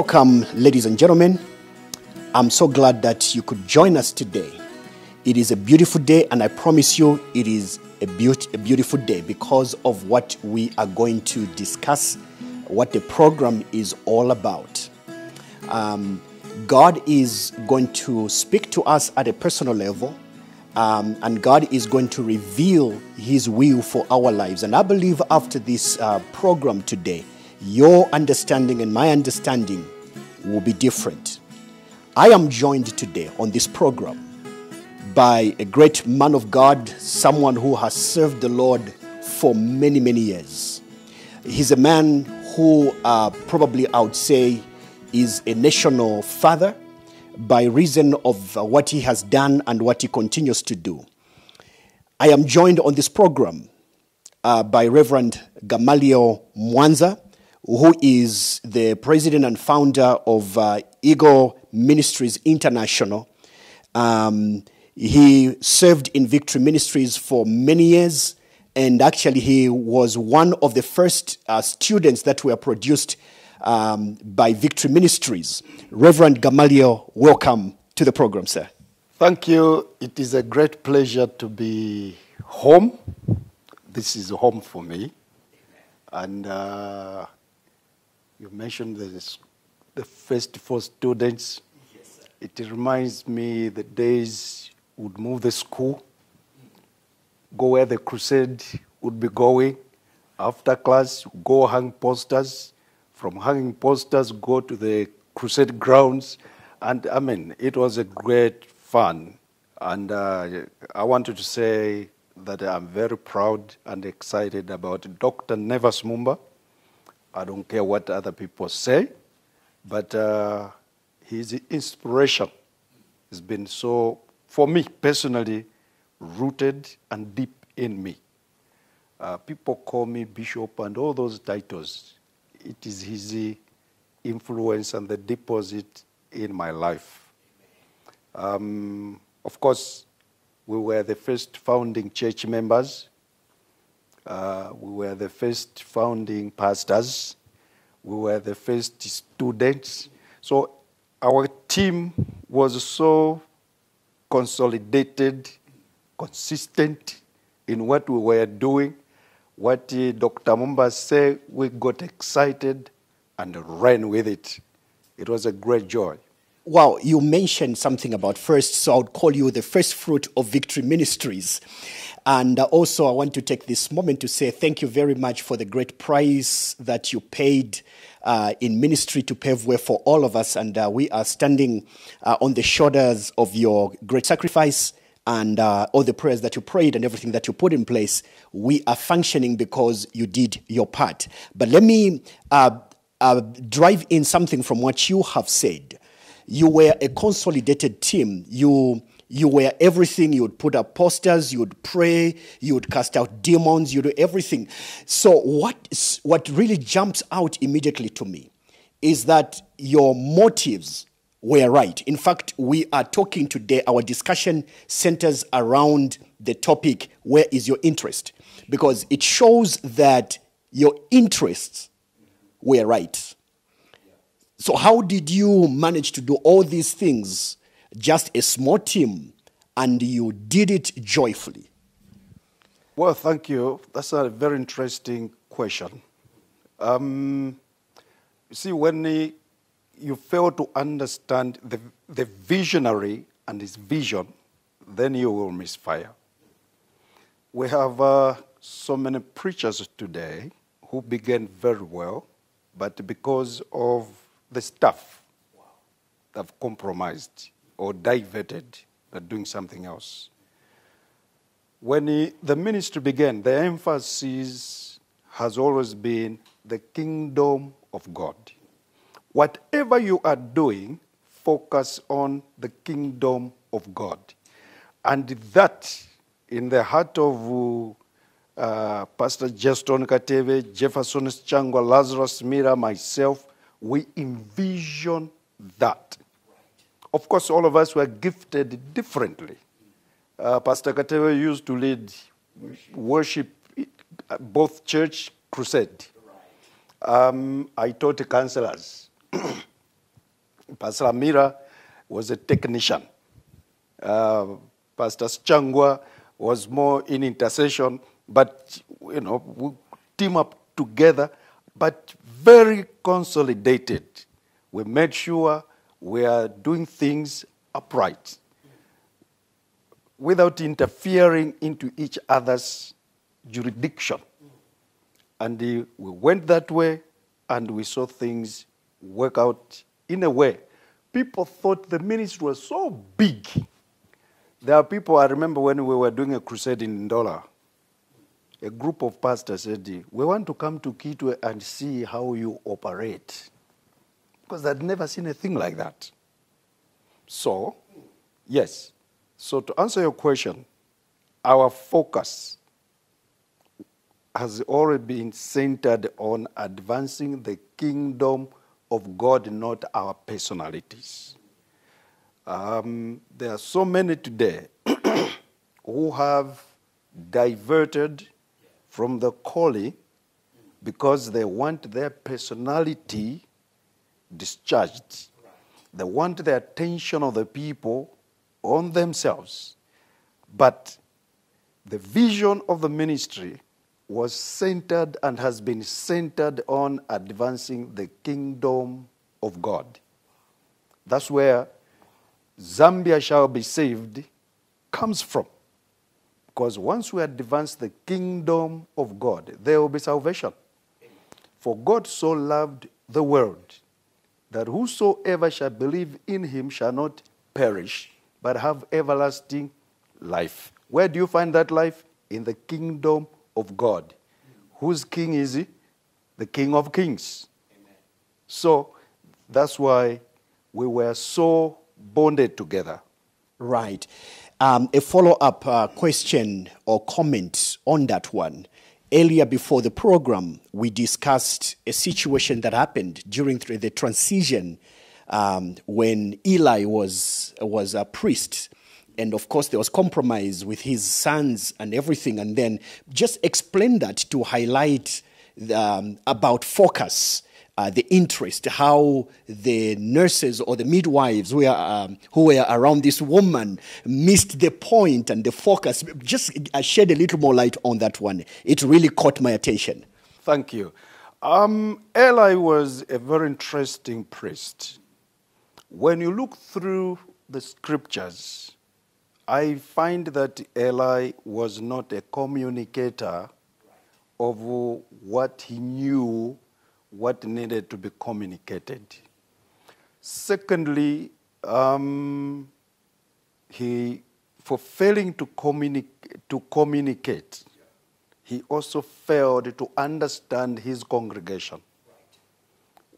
Welcome, ladies and gentlemen. I'm so glad that you could join us today. It is a beautiful day, and I promise you, it is a, a beautiful day because of what we are going to discuss, what the program is all about. Um, God is going to speak to us at a personal level, um, and God is going to reveal His will for our lives. And I believe after this uh, program today, your understanding and my understanding will be different. I am joined today on this program by a great man of God, someone who has served the Lord for many, many years. He's a man who uh, probably I would say is a national father by reason of uh, what he has done and what he continues to do. I am joined on this program uh, by Reverend Gamaliel Mwanza, who is the president and founder of uh, Ministries International. Um, he served in Victory Ministries for many years, and actually, he was one of the first uh, students that were produced um, by Victory Ministries. Reverend Gamaliel, welcome to the program, sir. Thank you. It is a great pleasure to be home. This is home for me. And uh, you mentioned this, the first four students. it reminds me the days would move the school, go where the crusade would be going. After class, go hang posters. From hanging posters, go to the crusade grounds. And I mean, it was a great fun. And uh, I wanted to say that I'm very proud and excited about Dr. Nevers Mumba. I don't care what other people say, but uh, his inspiration has been so, for me personally, rooted and deep in me. Uh, people call me bishop and all those titles. It is his influence and the deposit in my life. Um, of course, we were the first founding church members. Uh, we were the first founding pastors. We were the first students. So our team was so consolidated, consistent in what we were doing. What uh, Dr. Mumba said, we got excited and ran with it. It was a great joy. Wow, you mentioned something about first, so I would call you the first fruit of Victory Ministries. And uh, also, I want to take this moment to say thank you very much for the great price that you paid uh, in ministry to pave way for all of us. And uh, we are standing uh, on the shoulders of your great sacrifice and uh, all the prayers that you prayed and everything that you put in place. We are functioning because you did your part. But let me uh, drive in something from what you have said you were a consolidated team. You you were everything. You would put up posters. You would pray. You would cast out demons. You do everything. So what what really jumps out immediately to me is that your motives were right. In fact, we are talking today. Our discussion centers around the topic: Where is your interest? Because it shows that your interests were right. So, how did you manage to do all these things, just a small team, and you did it joyfully? Well, thank you. That's a very interesting question. Um, see, when you fail to understand the, the visionary and his vision, then you will misfire. We have uh, so many preachers today who began very well, but because of the staff wow. have compromised or diverted, they're doing something else. When he, the ministry began, the emphasis has always been the kingdom of God. Whatever you are doing, focus on the kingdom of God. And that, in the heart of uh, Pastor Justin Katebe, Jefferson Changwa, Lazarus Mira, myself, we envision that. Of course, all of us were gifted differently. Uh, Pastor Katebe used to lead worship, both church crusade. Um, I taught counselors. Pastor Amira was a technician. Uh, Pastor Changwa was more in intercession, but you know, we team up together, but very consolidated. We made sure we are doing things upright without interfering into each other's jurisdiction. And we went that way and we saw things work out in a way. People thought the ministry was so big. There are people, I remember when we were doing a crusade in Ndola, a group of pastors said, We want to come to Kitwe and see how you operate. Because I'd never seen a thing like that. So, yes. So, to answer your question, our focus has already been centered on advancing the kingdom of God, not our personalities. Um, there are so many today who have diverted from the calling because they want their personality discharged. They want the attention of the people on themselves. But the vision of the ministry was centered and has been centered on advancing the kingdom of God. That's where Zambia shall be saved comes from. Because once we advance the kingdom of God, there will be salvation. For God so loved the world that whosoever shall believe in him shall not perish, but have everlasting life. Where do you find that life? In the kingdom of God. Whose king is he? The King of Kings. Amen. So that's why we were so bonded together. Right. Um, a follow up uh, question or comment on that one. Earlier before the program, we discussed a situation that happened during the transition um, when Eli was, was a priest and of course there was compromise with his sons and everything and then just explain that to highlight the, um, about focus uh, the interest, how the nurses or the midwives who were, um, who were around this woman missed the point and the focus. Just uh, shed a little more light on that one. It really caught my attention. Thank you. Um, Eli was a very interesting priest. When you look through the scriptures, I find that Eli was not a communicator of what he knew, what needed to be communicated. Secondly, um, he, for failing to, communi- to communicate, he also failed to understand his congregation.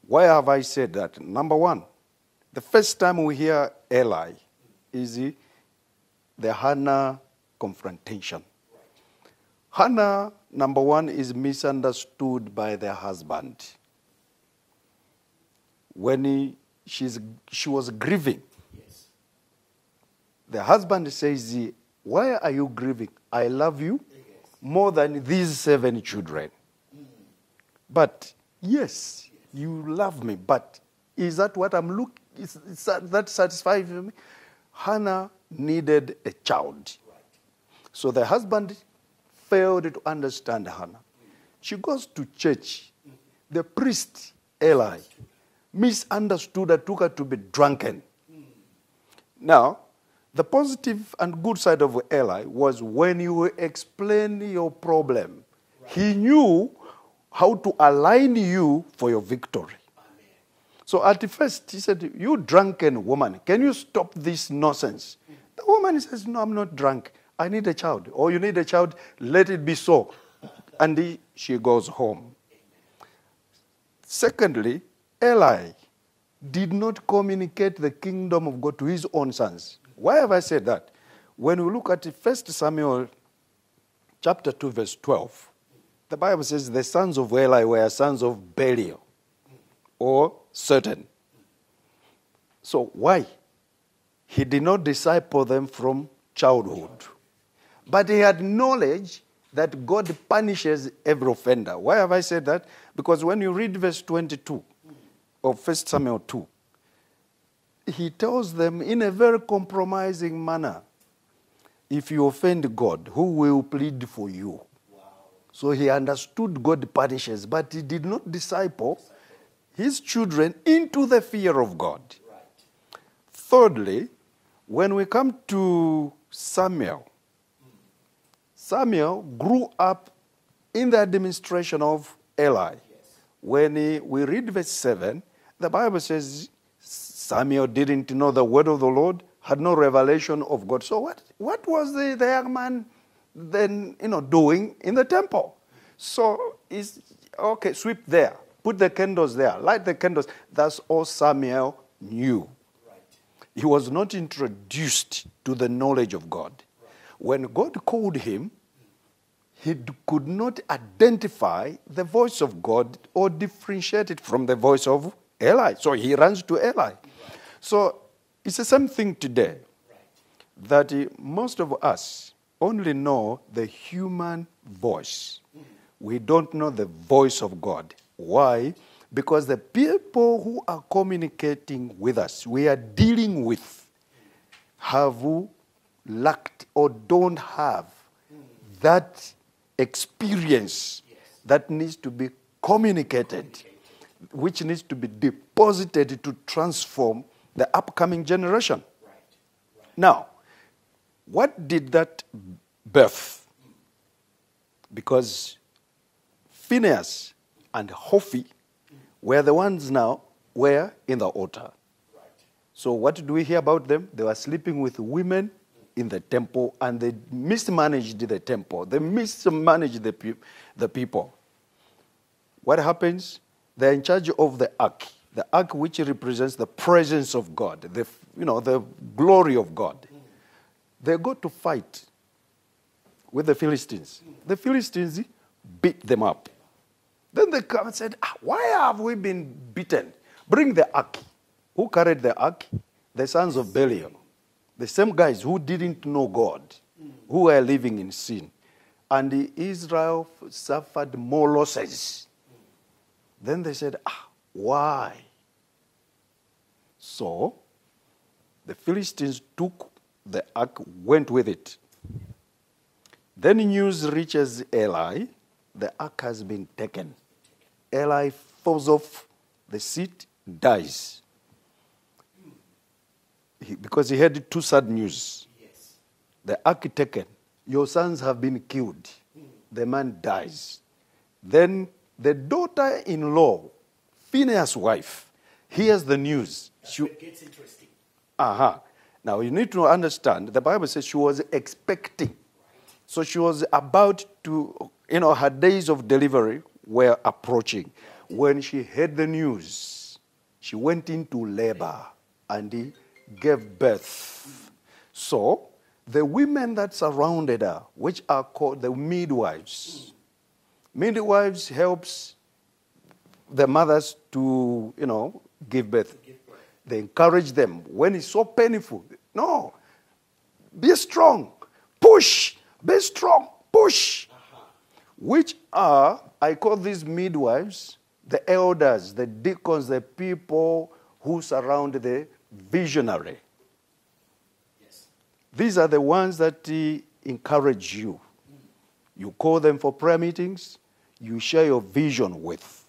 Why have I said that? Number one, the first time we hear Eli is he the Hannah confrontation. Hannah, number one, is misunderstood by the husband. When he, she's, she was grieving, yes. the husband says, Why are you grieving? I love you yes. more than these seven children. Mm. But yes, yes, you love me, but is that what I'm looking? Is, is that, that satisfies me? Hannah needed a child. So the husband failed to understand Hannah. She goes to church. The priest, Eli, misunderstood her, took her to be drunken. Now, the positive and good side of Eli was when you explain your problem, he knew how to align you for your victory. So at the first, he said, You drunken woman, can you stop this nonsense? The woman says, No, I'm not drunk. I need a child. Or you need a child, let it be so. And he, she goes home. Secondly, Eli did not communicate the kingdom of God to his own sons. Why have I said that? When we look at 1 Samuel chapter 2, verse 12, the Bible says the sons of Eli were sons of Belial or Satan. So why? He did not disciple them from childhood. But he had knowledge that God punishes every offender. Why have I said that? Because when you read verse 22 of 1 Samuel 2, he tells them in a very compromising manner if you offend God, who will plead for you? So he understood God punishes, but he did not disciple his children into the fear of God. Thirdly, when we come to Samuel, Samuel grew up in the administration of Eli. When he- we read verse 7, the Bible says Samuel didn't know the word of the Lord, had no revelation of God. So what, what was the, the young man then you know doing in the temple? So is okay, sweep there, put the candles there, light the candles. That's all Samuel knew. He was not introduced to the knowledge of God. When God called him, he could not identify the voice of God or differentiate it from the voice of Eli. So he runs to Eli. So it's the same thing today that most of us only know the human voice. We don't know the voice of God. Why? Because the people who are communicating with us, we are dealing with, have lacked or don't have that experience that needs to be communicated, which needs to be deposited to transform the upcoming generation. Now, what did that birth? Because Phineas and Hophni were the ones now were in the altar. So what do we hear about them? They were sleeping with women in the temple and they mismanaged the temple. They mismanaged the, pe- the people. What happens? They're in charge of the ark, the ark which represents the presence of God, the, you know, the glory of God. They go to fight with the Philistines. The Philistines beat them up. Then they come and said, "Ah, Why have we been beaten? Bring the ark. Who carried the ark? The sons of Belial. The same guys who didn't know God, who were living in sin. And Israel suffered more losses. Then they said, ah, Why? So the Philistines took the ark, went with it. Then news reaches Eli, the ark has been taken. Eli falls off the seat, dies. He- because he had two sad news. The ark taken, your sons have been killed. The man dies. Then the daughter in law, Phineas' wife, hears the news. She, It gets interesting. uh-huh. Now you need to understand the Bible says she was expecting. So she was about to, you know, her days of delivery were approaching. When she heard the news, she went into labor and he gave birth. So the women that surrounded her, which are called the midwives, midwives helps the mothers to, you know, give birth. They encourage them when it's so painful. No, be strong, push, be strong, push. Which are, I call these midwives, the elders, the deacons, the people who surround the visionary. Yes. These are the ones that uh, encourage you. You call them for prayer meetings, you share your vision with.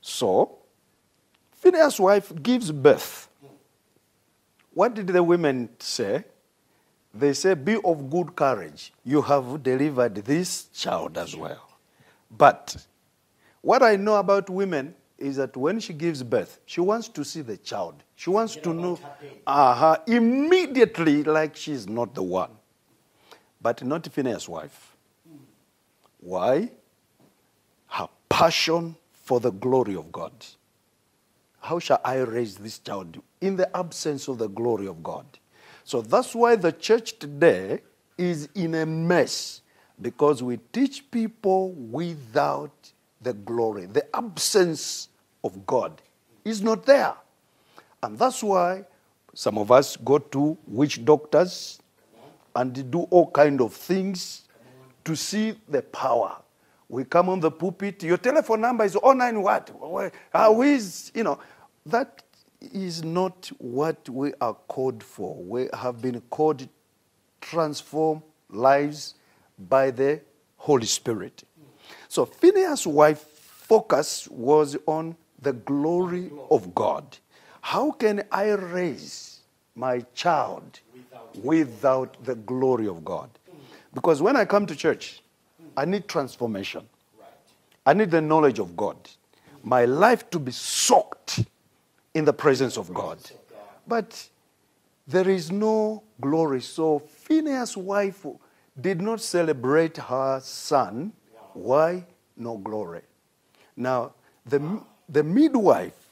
So, Phineas' wife gives birth. What did the women say? They say, Be of good courage. You have delivered this child as well. But what I know about women is that when she gives birth, she wants to see the child. She wants to know uh immediately, like she's not the one. But not Phineas' wife. Why? Passion for the glory of God. How shall I raise this child in the absence of the glory of God? So that's why the church today is in a mess because we teach people without the glory. The absence of God is not there. And that's why some of us go to witch doctors and do all kind of things to see the power. We come on the pulpit, your telephone number is 09 what? How ah, is, you know, that is not what we are called for. We have been called to transform lives by the Holy Spirit. So Phineas' wife focus was on the glory of God. How can I raise my child without the glory of God? Because when I come to church, I need transformation. I need the knowledge of God. My life to be soaked in the presence of God. But there is no glory. So Phineas' wife did not celebrate her son. Why? No glory. Now, the, the midwife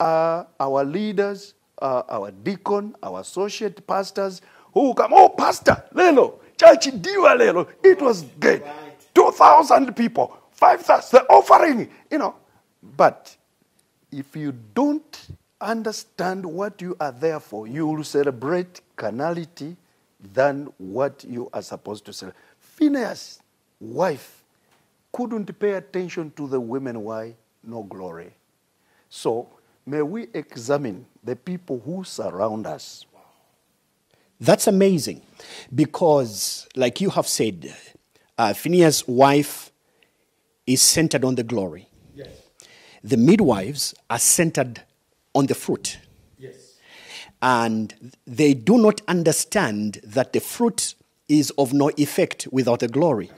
are our leaders, our deacon, our associate pastors who come, oh, pastor, lelo, church diwa lelo. It was great. 2,000 people, 5,000, the offering, you know. But if you don't understand what you are there for, you will celebrate carnality than what you are supposed to celebrate. Phineas' wife couldn't pay attention to the women. Why? No glory. So, may we examine the people who surround us. That's amazing because, like you have said, uh, Phineas' wife is centered on the glory. Yes. The midwives are centered on the fruit. Yes. And they do not understand that the fruit is of no effect without the glory.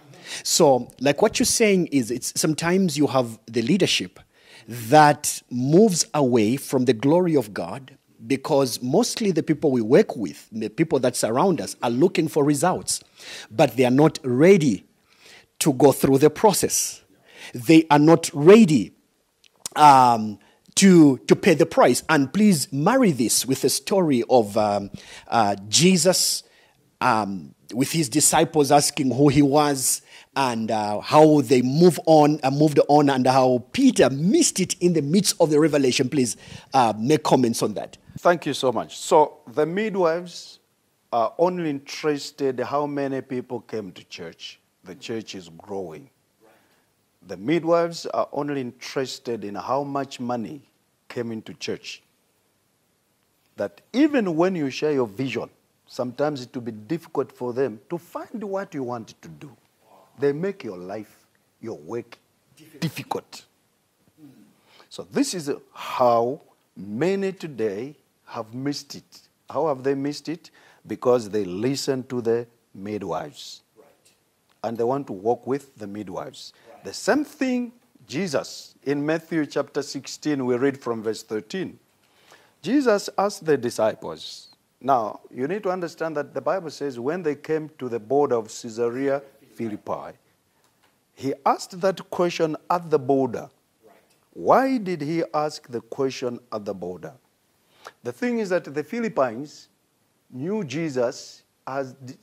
So, like what you're saying is, it's sometimes you have the leadership that moves away from the glory of God because mostly the people we work with, the people that surround us, are looking for results, but they are not ready to go through the process. They are not ready um, to, to pay the price. And please marry this with the story of um, uh, Jesus um, with his disciples asking who he was and uh, how they move on uh, moved on and how Peter missed it in the midst of the revelation. Please uh, make comments on that. Thank you so much. So the midwives are only interested how many people came to church. The church is growing. The midwives are only interested in how much money came into church. That even when you share your vision, sometimes it will be difficult for them to find what you want to do. They make your life, your work difficult. So this is how many today have missed it. How have they missed it? Because they listen to the midwives. And they want to walk with the midwives. The same thing Jesus in Matthew chapter 16, we read from verse 13. Jesus asked the disciples. Now, you need to understand that the Bible says when they came to the border of Caesarea Philippi, he asked that question at the border. Why did he ask the question at the border? The thing is that the Philippines knew Jesus as di-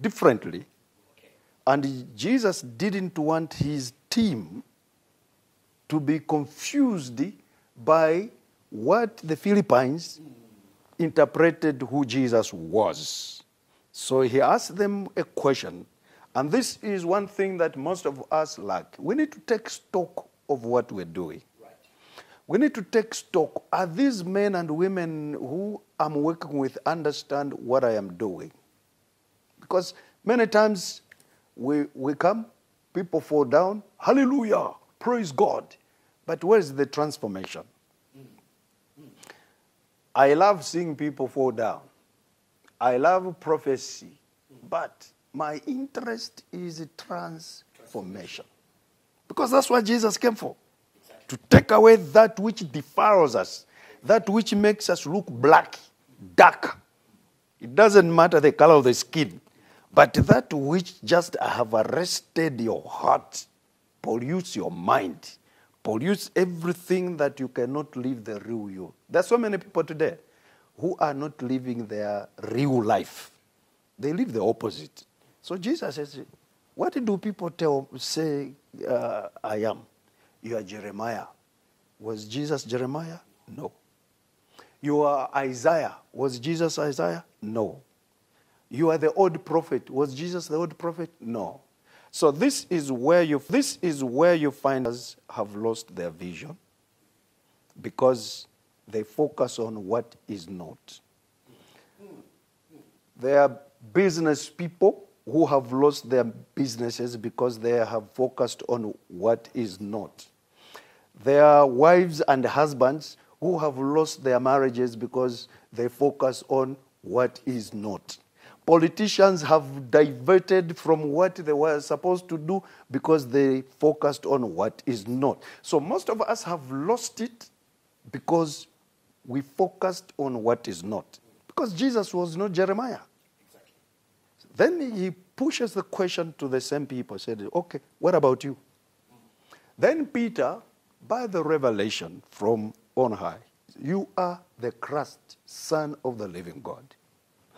differently, and Jesus didn't want his team to be confused by what the Philippines interpreted who Jesus was. So he asked them a question, and this is one thing that most of us lack. We need to take stock of what we're doing. We need to take stock. Are these men and women who I'm working with understand what I am doing? Because many times we, we come, people fall down, hallelujah, praise God. But where's the transformation? I love seeing people fall down. I love prophecy. But my interest is transformation. Because that's what Jesus came for. To take away that which defiles us, that which makes us look black, dark. It doesn't matter the color of the skin, but that which just have arrested your heart, pollutes your mind, pollutes everything that you cannot live the real you. There's so many people today who are not living their real life. They live the opposite. So Jesus says, what do people tell, say uh, I am? You are Jeremiah. Was Jesus Jeremiah? No. You are Isaiah. Was Jesus Isaiah? No. You are the old prophet. Was Jesus the old prophet? No. So this is where you this is where you find us have lost their vision because they focus on what is not. There are business people who have lost their businesses because they have focused on what is not. There are wives and husbands who have lost their marriages because they focus on what is not. Politicians have diverted from what they were supposed to do because they focused on what is not. So most of us have lost it because we focused on what is not. Because Jesus was not Jeremiah. Then he pushes the question to the same people, said, Okay, what about you? Then Peter, by the revelation from on high, you are the Christ, Son of the living God.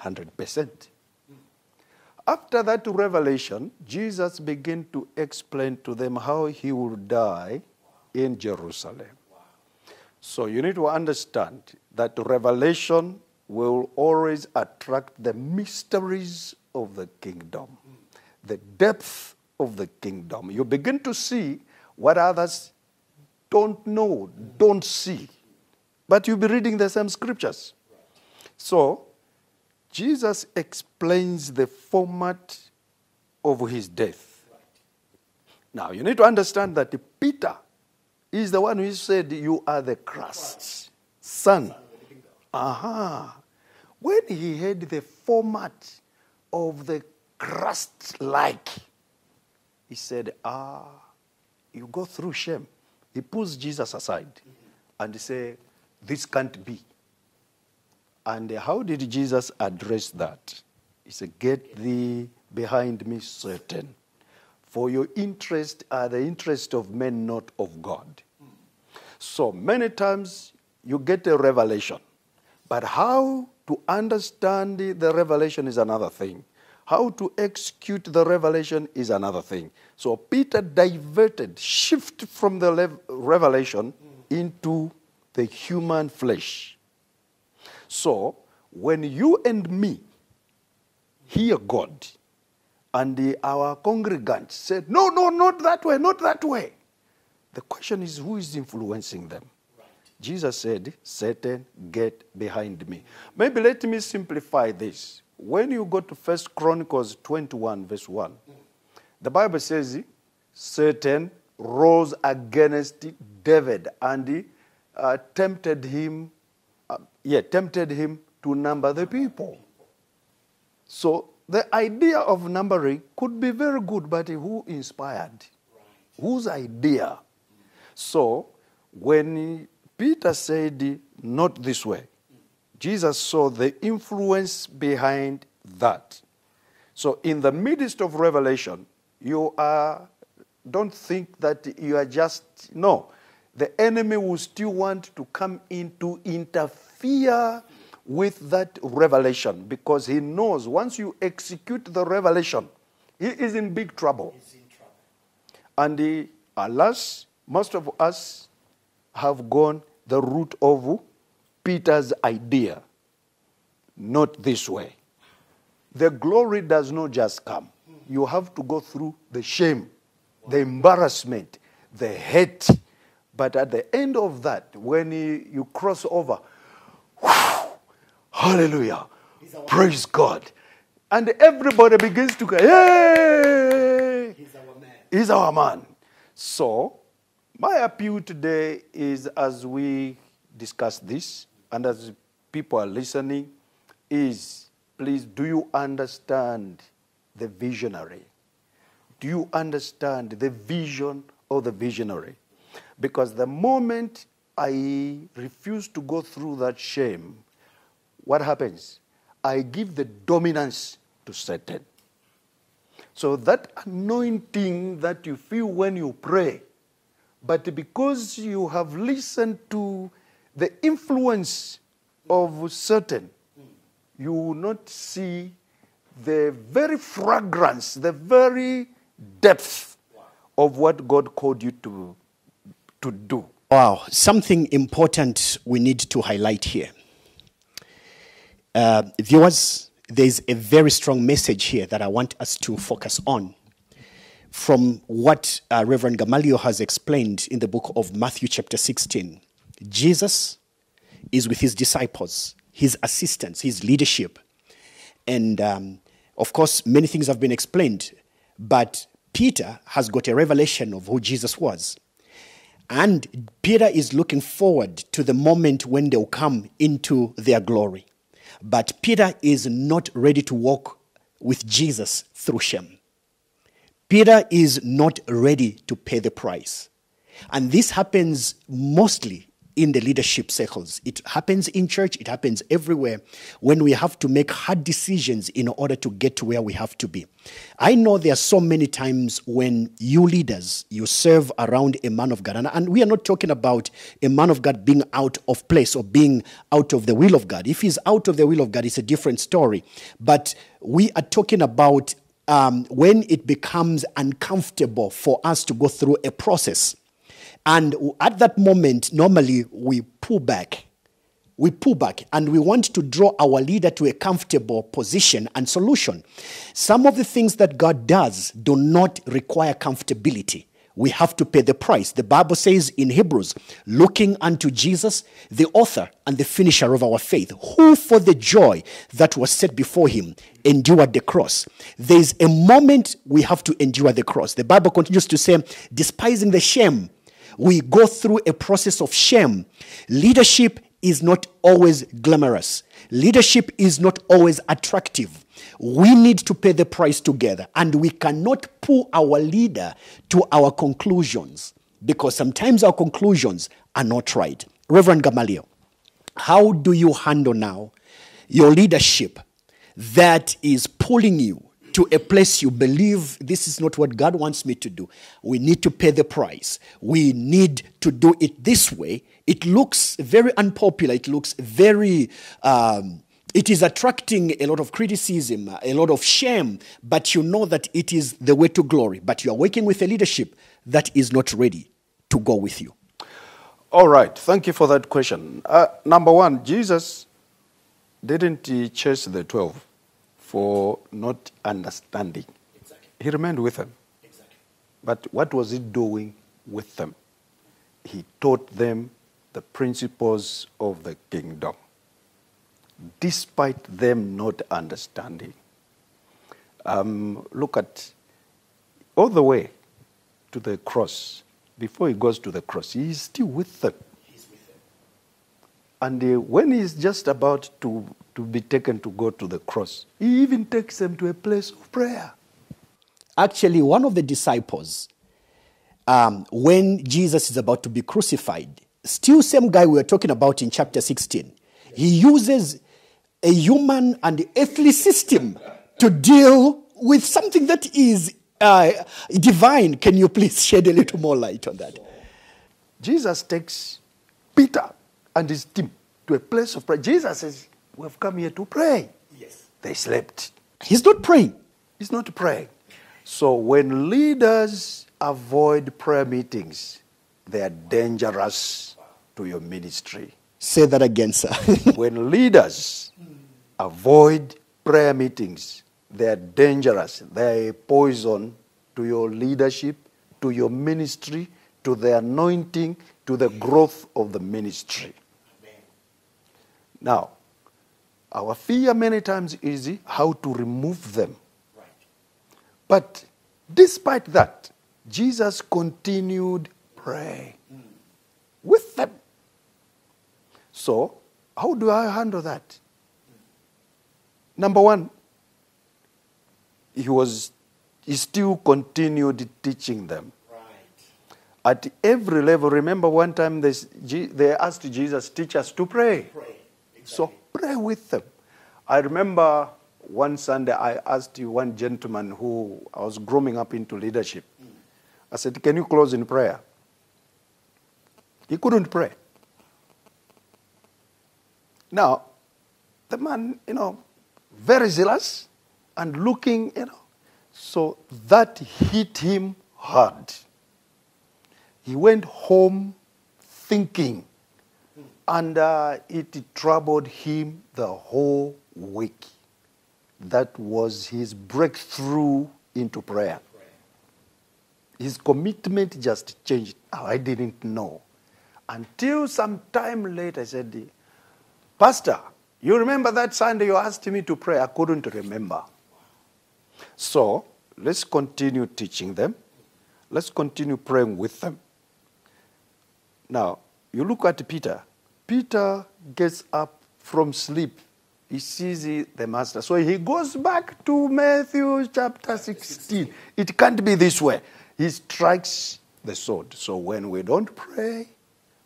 100%. After that revelation, Jesus began to explain to them how he would die in Jerusalem. So you need to understand that revelation will always attract the mysteries of the kingdom, the depth of the kingdom. You begin to see what others don't know, don't see. But you'll be reading the same scriptures. So, Jesus explains the format of his death. Now, you need to understand that Peter is the one who said, You are the Christ, Son. Aha. When he had the format of the Christ like, he said, Ah, you go through shame. He pulls Jesus aside and say, This can't be. And how did Jesus address that? He said, Get thee behind me, Satan. For your interest are the interest of men, not of God. So many times you get a revelation, but how to understand the revelation is another thing. How to execute the revelation is another thing. So Peter diverted, shift from the revelation into the human flesh. So when you and me hear God, and our congregants said, No, no, not that way, not that way. The question is, who is influencing them? Jesus said, Satan, get behind me. Maybe let me simplify this. When you go to First Chronicles 21, verse 1, the Bible says, Satan rose against David and uh, tempted him, uh, yeah, tempted him to number the people. So the idea of numbering could be very good, but who inspired? Whose idea? So when Peter said, not this way, Jesus saw the influence behind that. So in the midst of revelation, you are, don't think that you are just, no. The enemy will still want to come in to interfere with that revelation because he knows once you execute the revelation, he is in big trouble. In trouble. And he, alas, most of us have gone the route of Peter's idea, not this way. The glory does not just come. You have to go through the shame, the embarrassment, the hate. But at the end of that, when you, cross over, whew, hallelujah, praise God. And everybody begins to go, hey, He's our man. He's our man. So, my appeal today is as we discuss this and as people are listening, is please do you understand the visionary? Do you understand the vision of the visionary? Because the moment I refuse to go through that shame, what happens? I give the dominance to Satan. So that anointing that you feel when you pray, but because you have listened to the influence of Satan, you will not see the very fragrance, the very depth of what God called you to, to do. Wow, something important we need to highlight here. Uh, viewers, there's a very strong message here that I want us to focus on from what uh, Reverend Gamaliel has explained in the book of Matthew, chapter 16. Jesus is with his disciples, his assistants, his leadership. And um, of course, many things have been explained, but Peter has got a revelation of who Jesus was. And Peter is looking forward to the moment when they'll come into their glory. But Peter is not ready to walk with Jesus through shame. Peter is not ready to pay the price. And this happens mostly in the leadership circles. It happens in church, it happens everywhere when we have to make hard decisions in order to get to where we have to be. I know there are so many times when you leaders, you serve around a man of God, and, we are not talking about a man of God being out of place or being out of the will of God. If he's out of the will of God, it's a different story. But we are talking about um, when it becomes uncomfortable for us to go through a process and at that moment, normally we pull back. We pull back and we want to draw our leader to a comfortable position and solution. Some of the things that God does do not require comfortability. We have to pay the price. The Bible says in Hebrews, looking unto Jesus, the author and the finisher of our faith, who for the joy that was set before him endured the cross. There's a moment we have to endure the cross. The Bible continues to say, despising the shame we go through a process of shame. Leadership is not always glamorous, leadership is not always attractive. We need to pay the price together, and we cannot pull our leader to our conclusions because sometimes our conclusions are not right. Reverend Gamaliel, how do you handle now your leadership that is pulling you to a place you believe this is not what God wants me to do. We need to pay the price. We need to do it this way. It looks very unpopular. It looks very. Um, it is attracting a lot of criticism, a lot of shame, but you know that it is the way to glory. But you are working with a leadership that is not ready to go with you. All right. Thank you for that question. Uh, number one, Jesus didn't chase the 12 for not understanding. Exactly. He remained with them. Exactly. But what was he doing with them? He taught them the principles of the kingdom, despite them not understanding. Um, look at all the way to the cross. Before he goes to the cross, he is still with them. He's with them. And uh, when he's just about to to be taken to go to the cross. He even takes them to a place of prayer. Actually, one of the disciples, um, when Jesus is about to be crucified, still same guy we were talking about in chapter 16, he uses a human and earthly system to deal with something that is uh, divine. Can you please shed a little more light on that? Jesus takes Peter and his team to a place of prayer. Jesus says, we have come here to pray. Yes. They slept. He's not praying. He's not praying. So when leaders avoid prayer meetings, they are dangerous to your ministry. Say that again, sir. when leaders avoid prayer meetings, they are dangerous. They are poison to your leadership, to your ministry, to the anointing, to the growth of the ministry. Now, our fear many times is how to remove them. Right. But despite that, Jesus continued praying mm. with them. So, how do I handle that? Mm. Number one, he was he still continued teaching them. At every level, remember one time they, they asked Jesus, teach us to pray. pray. Exactly. So with them. I remember one Sunday I asked you one gentleman who I was growing up into leadership. I said, Can you close in prayer? He couldn't pray. Now, the man, you know, very zealous and looking, you know, so that hit him hard. He went home thinking and uh, it troubled him the whole week. That was his breakthrough into prayer. His commitment just changed. I didn't know. Until some time later, I said, Pastor, you remember that Sunday you asked me to pray? I couldn't remember. So let's continue teaching them. Let's continue praying with them. Now, you look at Peter. Peter gets up from sleep. He sees the master. So he goes back to Matthew chapter 16. It can't be this way. He strikes the sword. So when we don't pray,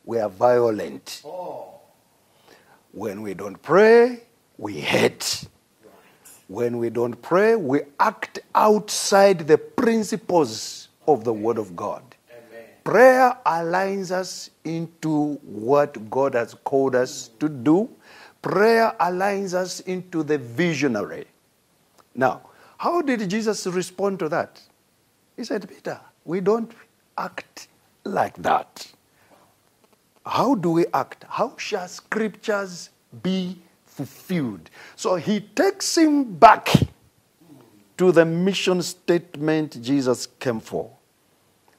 we are violent. When we don't pray, we hate. When we don't pray, we act outside the principles of the Word of God. Prayer aligns us into what God has called us to do. Prayer aligns us into the visionary. Now, how did Jesus respond to that? He said, Peter, we don't act like that. How do we act? How shall scriptures be fulfilled? So he takes him back to the mission statement Jesus came for.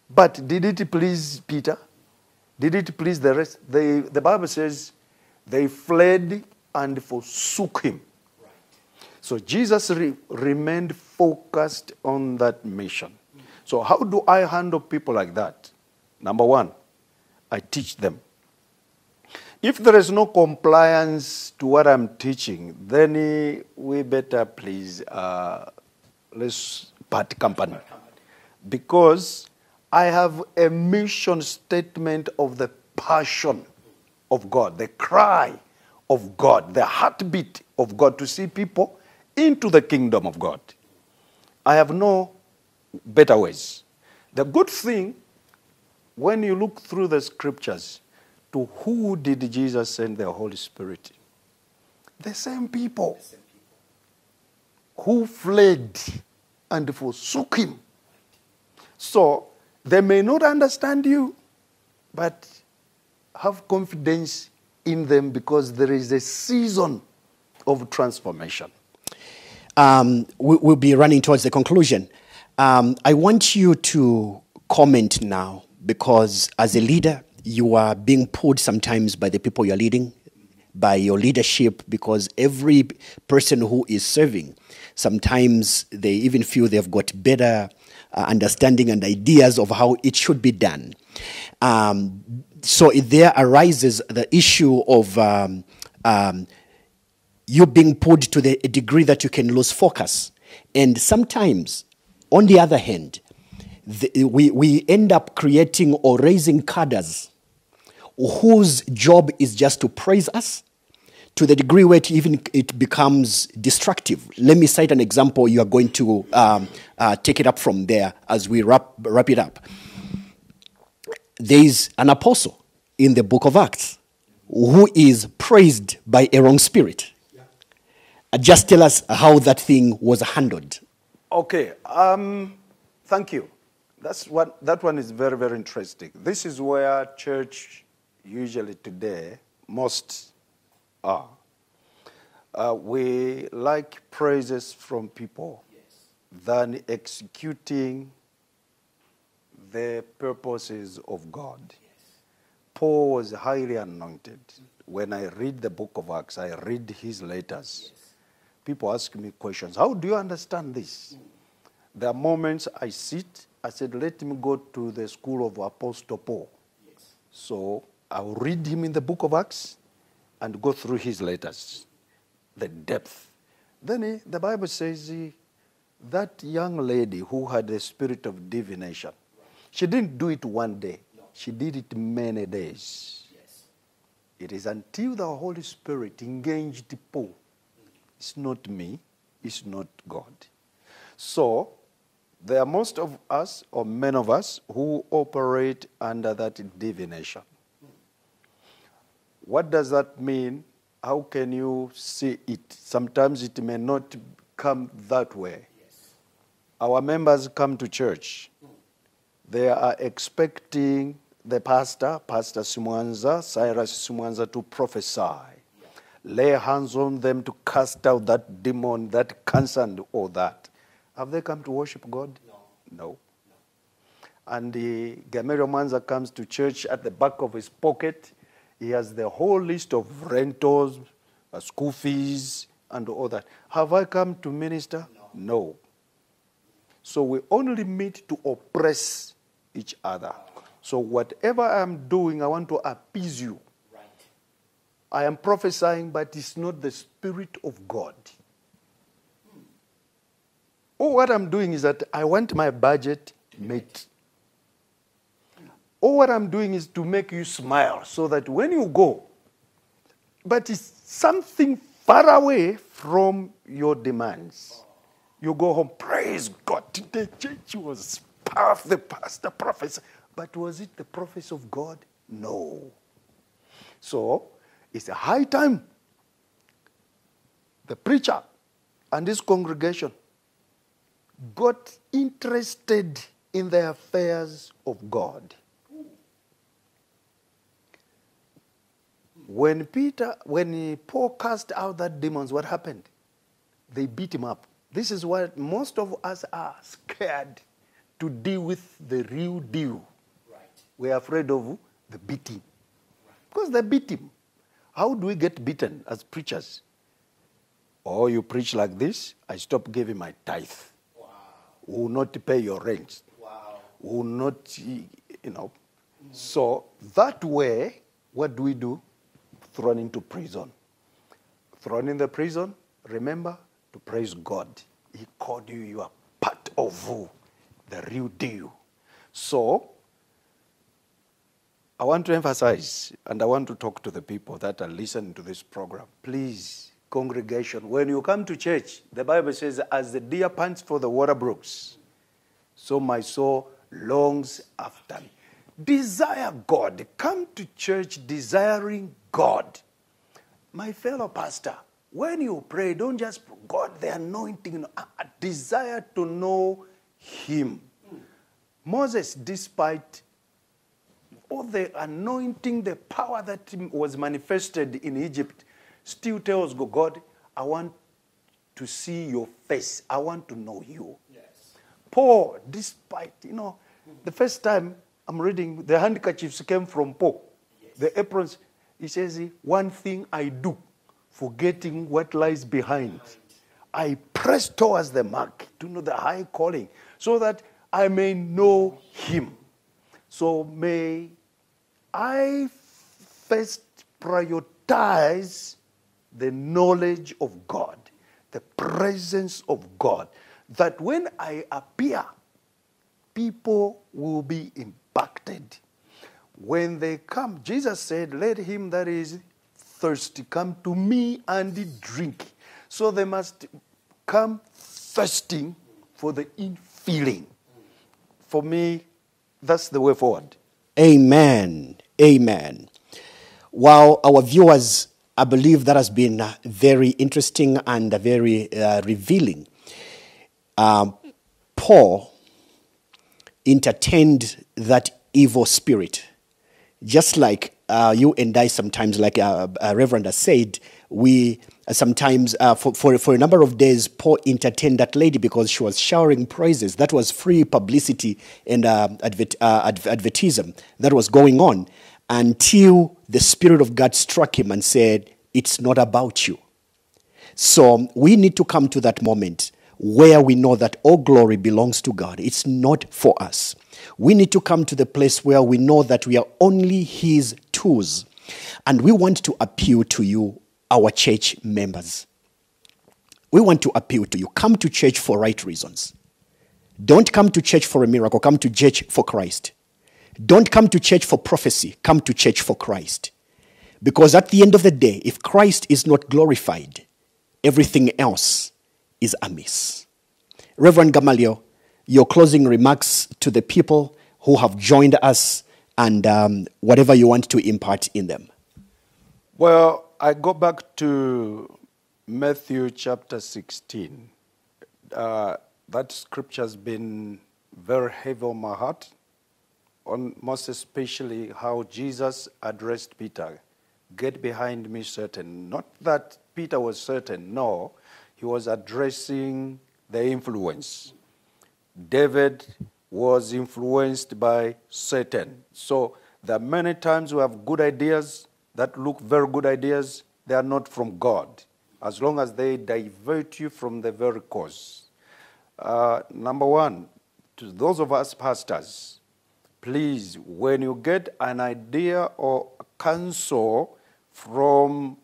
But did it please Peter? Did it please the rest? They, the Bible says they fled and forsook him. So Jesus re- remained focused on that mission. So, how do I handle people like that? Number one, I teach them. If there is no compliance to what I'm teaching, then we better please uh, let's part company. Because I have a mission statement of the passion of God, the cry of God, the heartbeat of God to see people into the kingdom of God. I have no better ways. The good thing, when you look through the scriptures, to who did Jesus send the Holy Spirit? The same people who fled and forsook him. So they may not understand you, but have confidence in them because there is a season of transformation. Um, we, will be running towards the conclusion. Um, I want you to comment now because as a leader, you are being pulled sometimes by the people you're leading, by your leadership, because every person who is serving, sometimes they even feel they've got better uh, understanding and ideas of how it should be done. Um, so there arises the issue of um, um, you being pulled to the degree that you can lose focus. And sometimes on the other hand, the, we, we end up creating or raising cadres whose job is just to praise us to the degree where it even it becomes destructive. Let me cite an example. You are going to um, uh, take it up from there as we wrap, wrap it up. There is an apostle in the book of Acts who is praised by a wrong spirit. Uh, just tell us how that thing was handled. Okay, um, thank you. That's what, that one is very, very interesting. This is where church usually today most are. Uh, we like praises from people yes. than executing the purposes of God. Yes. Paul was highly anointed. When I read the book of Acts, I read his letters. Yes people ask me questions. How do you understand this? Mm. There are moments I sit, I said, let me go to the school of Apostle Paul. Yes. So I'll read him in the book of Acts and go through his letters, the depth. Then eh, the Bible says eh, that young lady who had the spirit of divination, she didn't do it one day, no. she did it many days. Yes. It is until the Holy Spirit engaged Paul it's not me, it's not God. So, there are most of us, or many of us, who operate under that divination. What does that mean? How can you see it? Sometimes it may not come that way. Yes. Our members come to church. They are expecting the pastor, Pastor Simwanza, Cyrus Simwanza, to prophesy lay hands on them to cast out that demon, that cancer, and all that. Have they come to worship God? No. No. And the Gamaliel Mwanza comes to church at the back of his pocket. He has the whole list of rentals, uh, school fees, and all that. Have I come to minister? No. So we only meet to oppress each other. So whatever I'm doing, I want to appease you. Right. I am prophesying, but it's not the Spirit of God. All what I'm doing is that I want my budget met. All what I'm doing is to make you smile so that when you go, but it's something far away from your demands. You go home, praise God. The church was powerful, the pastor, prophet. But was it the prophets of God? No. So it's a high time. The preacher and his congregation got interested in the affairs of God. When Peter, when Paul cast out that demons, what happened? They beat him up. This is what most of us are scared to deal with the real deal. Right. We're afraid of the beating. Because they beat him. How do we get beaten as preachers? Oh, you preach like this, I stop giving my tithe. Wow. Will not pay your rent. Wow. Will not, you know. So that way, what do we do? Thrown into prison. Thrown in the prison, remember to praise God. He called you, you are part of who? The real deal. So, I want to emphasize and I want to talk to the people that are listening to this program. Please, congregation, when you come to church, the Bible says, as the deer pants for the water brooks, so my soul longs after. Desire God. Come to church desiring God. My fellow pastor, when you pray, don't just God the anointing, a ah, ah, desire to know Him. Moses, despite all the anointing, the power that was manifested in Egypt, still tells God, I want to see your face. I want to know you. Yes. Paul, despite, you know, the first time I'm reading, the handkerchiefs came from Paul. Yes. The aprons, he says, One thing I do, forgetting what lies behind. I press towards the mark to know the high calling, so that I may know him. So may I first prioritize the knowledge of God, the presence of God, that when I appear, people will be impacted. When they come, Jesus said, Let him that is thirsty come to me and drink. So they must come thirsting for the infilling. For me, that's the way forward. Amen. Amen. While our viewers, I believe that has been very interesting and very uh, revealing. Um, Paul entertained that evil spirit, just like uh, you and I sometimes, like uh, uh, Reverend has said, we uh, sometimes, uh, for, for, for a number of days, Paul entertained that lady because she was showering praises. That was free publicity and uh, advert, adv- advertism that was going on until the Spirit of God struck him and said, It's not about you. So we need to come to that moment where we know that all glory belongs to God. It's not for us. We need to come to the place where we know that we are only His tools. And we want to appeal to you, our church members. We want to appeal to you. Come to church for right reasons. Don't come to church for a miracle, come to church for Christ. Don't come to church for prophecy, come to church for Christ. Because at the end of the day, if Christ is not glorified, everything else is amiss. Reverend Gamaliel, your closing remarks to the people who have joined us and um, whatever you want to impart in them. Well, I go back to Matthew chapter 16. Uh, that scripture has been very heavy on my heart, on most especially how Jesus addressed Peter. Get behind me, Satan. Not that Peter was Satan, no, he was addressing the influence. David was influenced by Satan. So there are many times we have good ideas that look very good ideas, they are not from God, as long as they divert you from the very cause. Uh, number one, to those of us pastors, please, when you get an idea or counsel from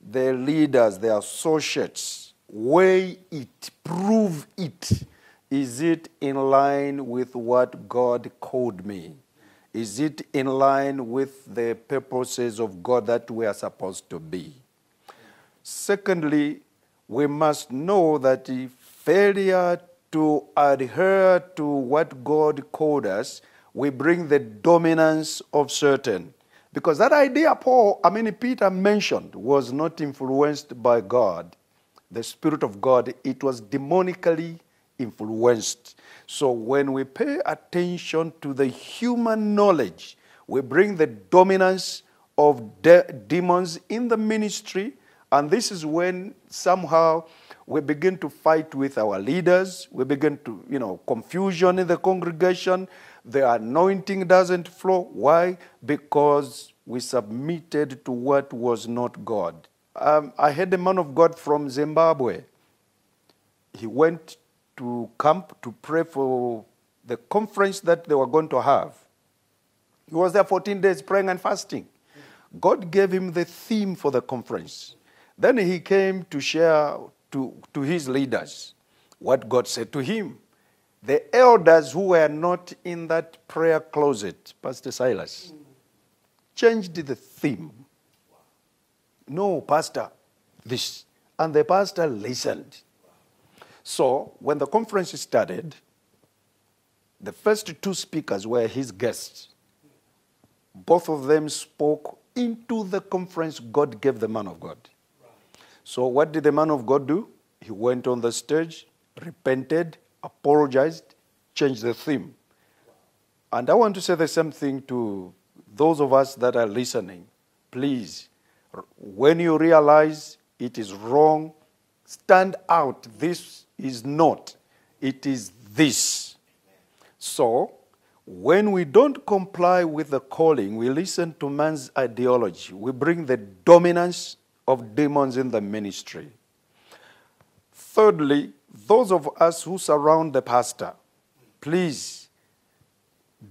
the leaders, the associates, weigh it, prove it. Is it in line with what God called me? Is it in line with the purposes of God that we are supposed to be? Secondly, we must know that failure to adhere to what God called us, we bring the dominance of Satan. Because that idea Paul, I mean Peter mentioned, was not influenced by God, the Spirit of God. It was demonically influenced. So when we pay attention to the human knowledge, we bring the dominance of de- demons in the ministry, and this is when somehow we begin to fight with our leaders. We begin to, you know, confusion in the congregation. The anointing doesn't flow. Why? Because we submitted to what was not God. Um, I had a man of God from Zimbabwe. He went to camp to pray for the conference that they were going to have. He was there 14 days praying and fasting. God gave him the theme for the conference. Then he came to share to, to his leaders what God said to him. The elders who were not in that prayer closet, Pastor Silas, changed the theme. No, Pastor, this. And the pastor listened. So when the conference started, the first two speakers were his guests. Both of them spoke into the conference God gave the man of God. So, what did the man of God do? He went on the stage, repented, apologized, changed the theme. And I want to say the same thing to those of us that are listening. Please, when you realize it is wrong, stand out. This is not, it is this. So, when we don't comply with the calling, we listen to man's ideology. We bring the dominance of demons in the ministry. Thirdly, those of us who surround the pastor, please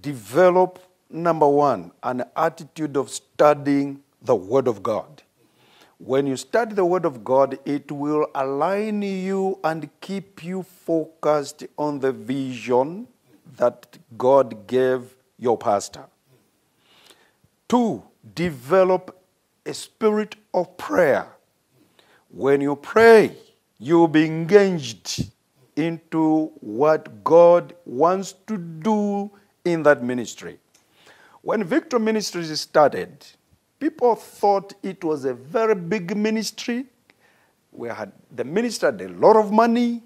develop, number one, an attitude of studying the Word of God. When you study the Word of God, it will align you and keep you focused on the vision that God gave your pastor. Two, develop a spirit of prayer. When you pray, you'll be engaged into what God wants to do in that ministry. When Victor Ministries started, people thought it was a very big ministry. We had the minister had a lot of money,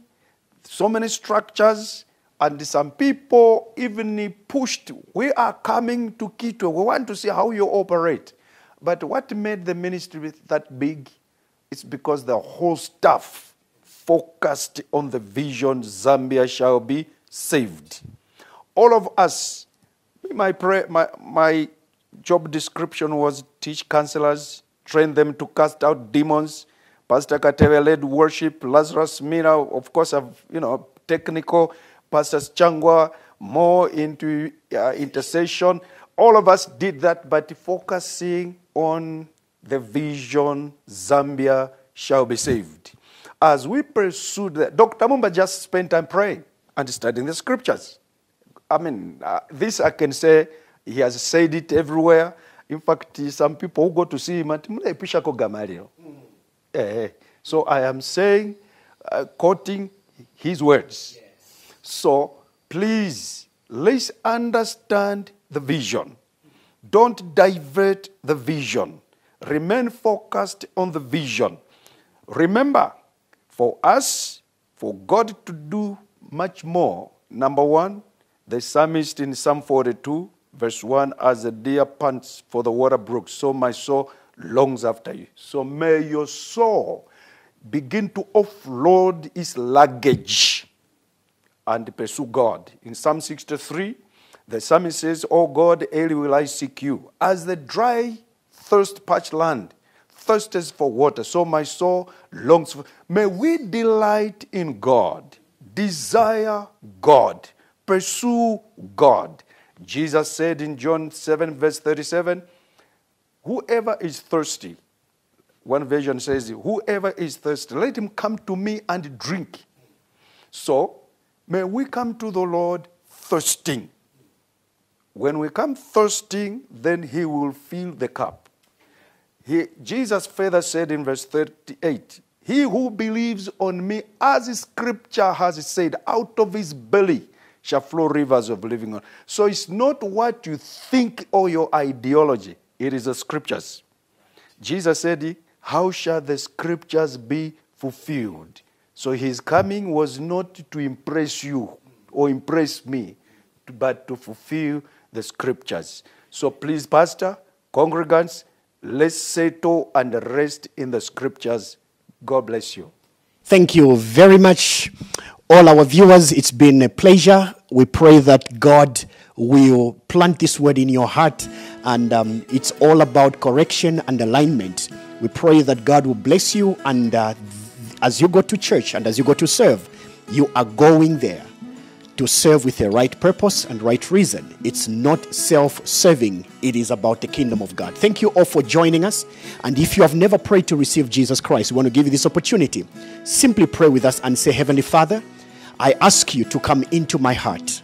so many structures, and some people even pushed. We are coming to Kitwe. We want to see how you operate. But what made the ministry that big? It's because the whole staff focused on the vision Zambia shall be saved. All of us, my, pray, my, my job description was teach counselors, train them to cast out demons. Pastor Katewe led worship. Lazarus Mina, of course, have you know technical. Pastor Changwa more into uh, intercession. All of us did that, but focusing on the vision Zambia shall be saved. As we pursued that, Dr. Mumba just spent time praying and studying the scriptures. I mean, uh, this I can say, he has said it everywhere. In fact, some people who go to see him, Gamaliel. Mm. So I am saying, uh, quoting his words. Yes. So please, let's understand the vision. Don't divert the vision. Remain focused on the vision. Remember, for us, for God to do much more, number one, the psalmist in Psalm 42, verse 1, as the deer pants for the water brook, so my soul longs after you. So may your soul begin to offload its luggage and pursue God. In Psalm 63, the psalmist says, Oh God, early will I seek you. As the dry, thirst parched land thirsts for water, so my soul longs for. May we delight in God, desire God, pursue God. Jesus said in John 7, verse 37, Whoever is thirsty, one version says, Whoever is thirsty, let him come to me and drink. So, may we come to the Lord thirsting. When we come thirsting, then he will fill the cup. He, Jesus further said in verse 38 He who believes on me, as scripture has said, out of his belly shall flow rivers of living water. So it's not what you think or your ideology, it is the scriptures. Jesus said, How shall the scriptures be fulfilled? So his coming was not to impress you or impress me, but to fulfill the scriptures. So please, Pastor, congregants, let's settle and rest in the scriptures. God bless you. Thank you very much, all our viewers. It's been a pleasure. We pray that God will plant this word in your heart, and um, it's all about correction and alignment. We pray that God will bless you, and uh, as you go to church and as you go to serve, you are going there to serve with the right purpose and right reason. It's not self serving, it is about the kingdom of God. Thank you all for joining us. And if you have never prayed to receive Jesus Christ, we want to give you this opportunity. Simply pray with us and say, Heavenly Father, I ask you to come into my heart.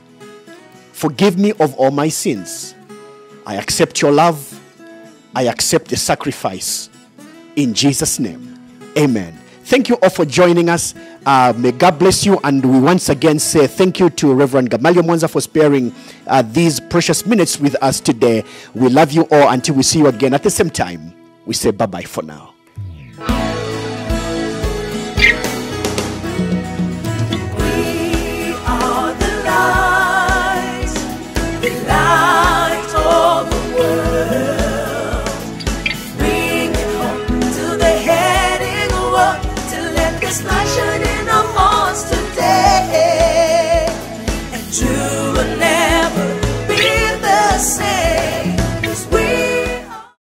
Forgive me of all my sins. I accept your love. I accept the sacrifice. In Jesus' name, amen. Thank you all for joining us. Uh, may God bless you. And we once again say thank you to Reverend Gamaliel Mwanza for sparing uh, these precious minutes with us today. We love you all until we see you again at the same time. We say bye bye for now.